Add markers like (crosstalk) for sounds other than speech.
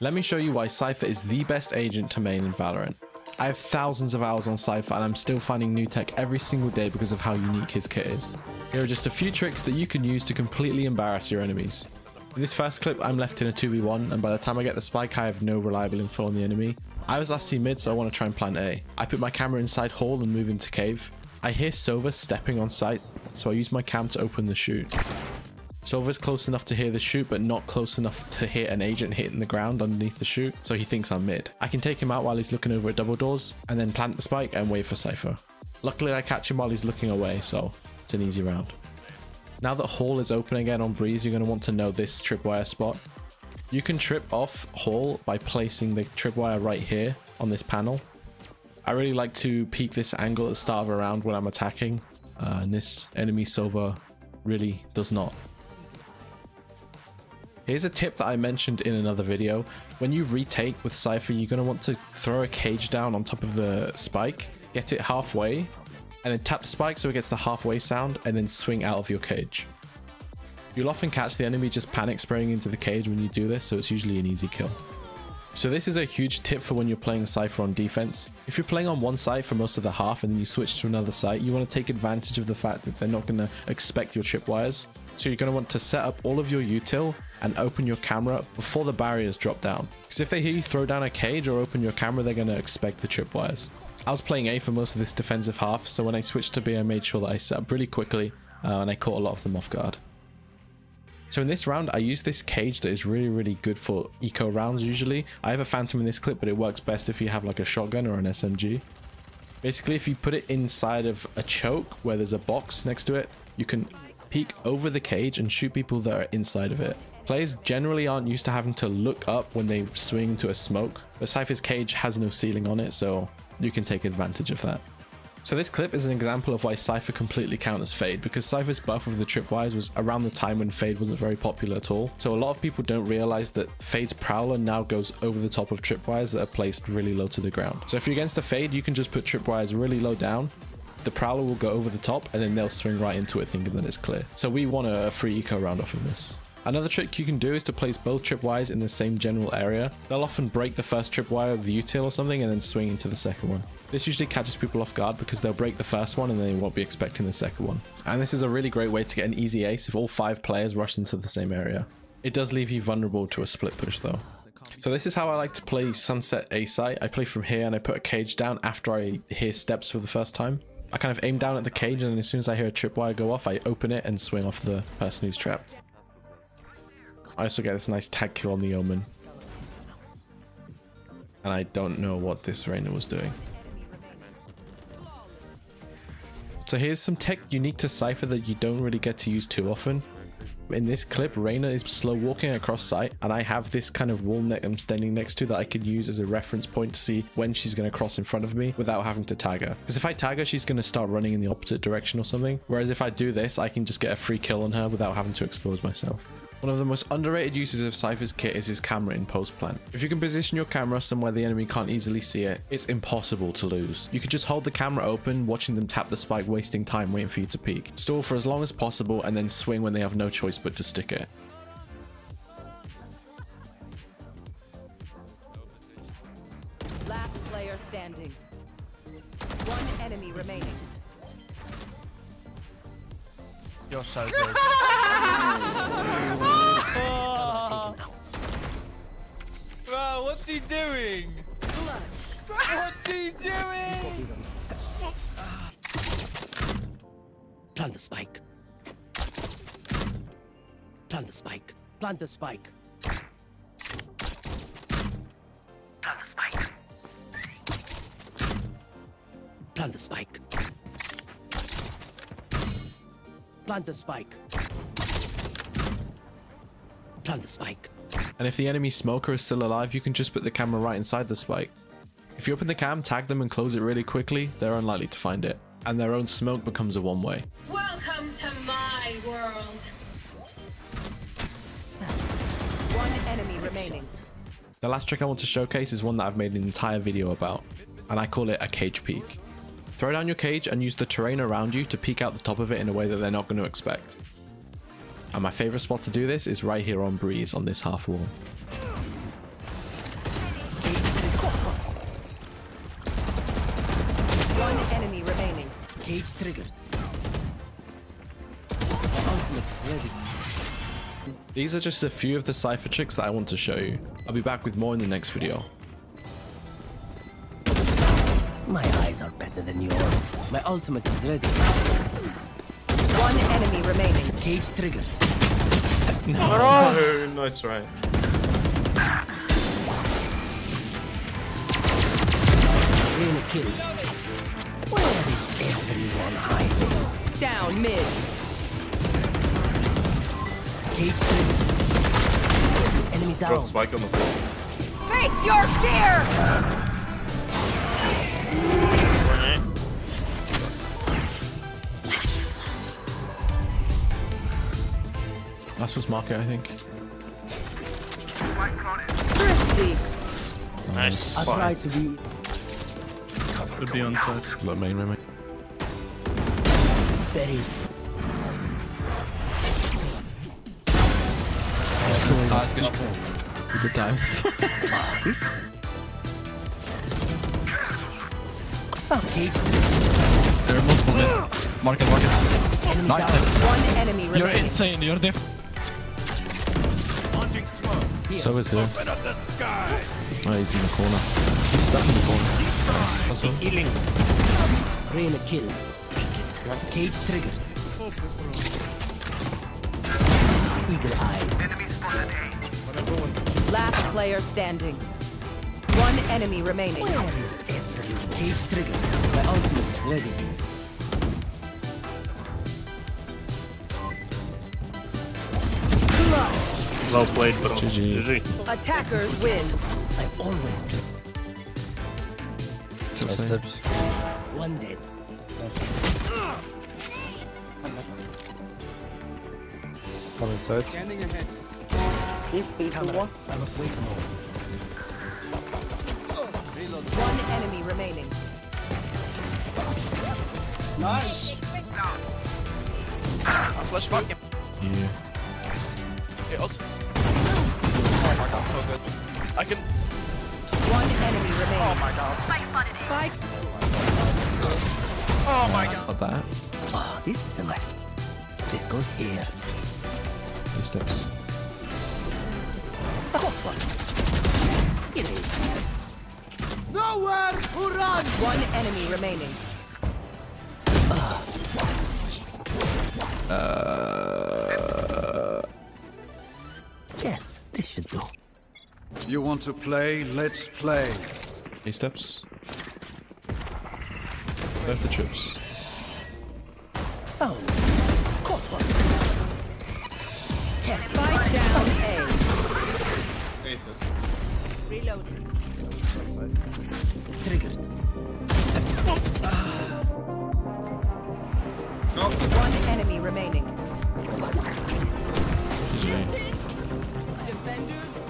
Let me show you why Cypher is the best agent to main in Valorant. I have thousands of hours on Cypher and I'm still finding new tech every single day because of how unique his kit is. Here are just a few tricks that you can use to completely embarrass your enemies. In this first clip, I'm left in a 2v1, and by the time I get the spike, I have no reliable info on the enemy. I was last seen mid, so I want to try and plant A. I put my camera inside hall and move into cave. I hear Sova stepping on site, so I use my cam to open the chute. Sova's close enough to hear the shoot, but not close enough to hit an agent hitting the ground underneath the shoot, so he thinks I'm mid. I can take him out while he's looking over at double doors, and then plant the spike and wait for Cypher. Luckily, I catch him while he's looking away, so it's an easy round. Now that Hall is open again on Breeze, you're going to want to know this tripwire spot. You can trip off Hall by placing the tripwire right here on this panel. I really like to peek this angle at the start of a round when I'm attacking, uh, and this enemy Sova really does not. Here's a tip that I mentioned in another video. When you retake with Cypher, you're going to want to throw a cage down on top of the spike, get it halfway, and then tap the spike so it gets the halfway sound, and then swing out of your cage. You'll often catch the enemy just panic spraying into the cage when you do this, so it's usually an easy kill. So this is a huge tip for when you're playing Cypher on defense. If you're playing on one side for most of the half and then you switch to another side, you want to take advantage of the fact that they're not going to expect your tripwires. So you're going to want to set up all of your util and open your camera before the barriers drop down. Because if they hear you throw down a cage or open your camera, they're going to expect the tripwires. I was playing A for most of this defensive half, so when I switched to B, I made sure that I set up really quickly uh, and I caught a lot of them off guard. So in this round, I use this cage that is really, really good for eco rounds usually. I have a phantom in this clip, but it works best if you have like a shotgun or an SMG. Basically, if you put it inside of a choke where there's a box next to it, you can peek over the cage and shoot people that are inside of it. Players generally aren't used to having to look up when they swing to a smoke, but Cypher's cage has no ceiling on it, so you can take advantage of that. So this clip is an example of why Cypher completely counters Fade, because Cypher's buff of the tripwires was around the time when Fade wasn't very popular at all. So a lot of people don't realize that Fade's Prowler now goes over the top of tripwires that are placed really low to the ground. So if you're against a Fade, you can just put tripwires really low down, the Prowler will go over the top, and then they'll swing right into it thinking that it's clear. So we want a free eco round off of this. Another trick you can do is to place both tripwires in the same general area. They'll often break the first tripwire with the util or something and then swing into the second one. This usually catches people off guard because they'll break the first one and they won't be expecting the second one. And this is a really great way to get an easy ace if all five players rush into the same area. It does leave you vulnerable to a split push though. So this is how I like to play Sunset A site. I play from here and I put a cage down after I hear steps for the first time. I kind of aim down at the cage and as soon as I hear a tripwire go off, I open it and swing off the person who's trapped. I also get this nice tag kill on the Omen. And I don't know what this Reyna was doing. So here's some tech unique to Cypher that you don't really get to use too often. In this clip, Reyna is slow walking across site, and I have this kind of wall that I'm standing next to that I could use as a reference point to see when she's going to cross in front of me without having to tag her. Because if I tag her, she's going to start running in the opposite direction or something. Whereas if I do this, I can just get a free kill on her without having to expose myself. One of the most underrated uses of Cypher's kit is his camera in post plant. If you can position your camera somewhere the enemy can't easily see it, it's impossible to lose. You can just hold the camera open, watching them tap the spike, wasting time waiting for you to peek. Stall for as long as possible and then swing when they have no choice but to stick it. Last player standing. One enemy remaining. You're so good. (laughs) Bro, what's he doing? What's he doing? Plant the spike. Plant the spike. Plant the spike. Plant the spike. Plant the spike. Plant the spike. Plant the spike. And if the enemy smoker is still alive, you can just put the camera right inside the spike. If you open the cam, tag them and close it really quickly, they're unlikely to find it. And their own smoke becomes a one-way. Welcome to my world. One enemy remaining. The last trick I want to showcase is one that I've made an entire video about, and I call it a cage peek. Throw down your cage and use the terrain around you to peek out the top of it in a way that they're not going to expect. And my favorite spot to do this is right here on Breeze on this half wall. One enemy remaining. Cage triggered. These are just a few of the Cypher tricks that I want to show you. I'll be back with more in the next video. My eyes are better than yours. My ultimate is ready. One enemy remaining. Cage triggered. Oh, (laughs) nice try. Reyna killed. Where is everyone hiding? Down mid. Cage triggered. Enemy down. Drop spike on the floor. Face your fear! Last was market, I think. Thrifty. Nice. I tried to be Could be on side. Look, main, main, main. buried. Good times. This? Oh, cage. There are multiple mid. Market, market. Enemy Nice. One enemy You're insane. You're diff. So is he. Oh, he's in the corner. He's stuck in the corner. Nice. That's all. Reyna killed. Cage triggered. Eagle eye. Last player standing. One enemy remaining. Where is everyone? Cage triggered. My ultimate is ready. Well played, bro. GG. Attackers win. I always play. steps. One dead. Coming side. Camera. I must wait a moment. One enemy remaining. Flash back. Yeah. Hey, ult. Oh my so good. I can. One enemy remaining. Oh my god. Spike. Oh my god. Not that. Oh, this is a nice. This goes here. He steps. It is. One enemy remaining. Yes, you want to play, let's play. He steps. There's the chips. Oh, caught one. Yes, spike down A. Reload. Triggered. One enemy remaining. Defenders